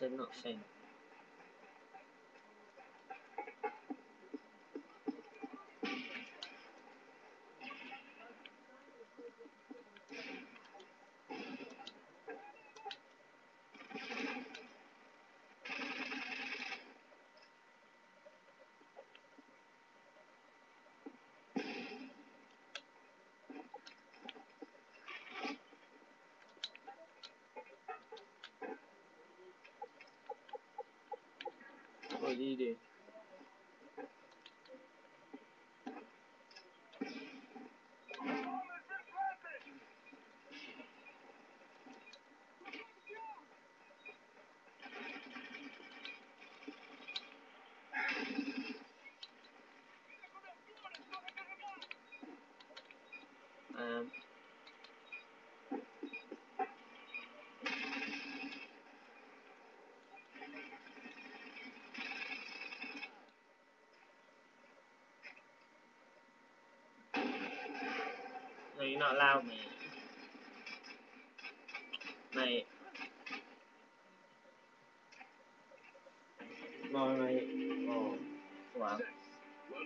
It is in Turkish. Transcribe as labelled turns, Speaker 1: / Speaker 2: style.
Speaker 1: person not friend O iyi değil. Um, you not allow me? Mate. No, mate. Oh. Wow.
Speaker 2: Well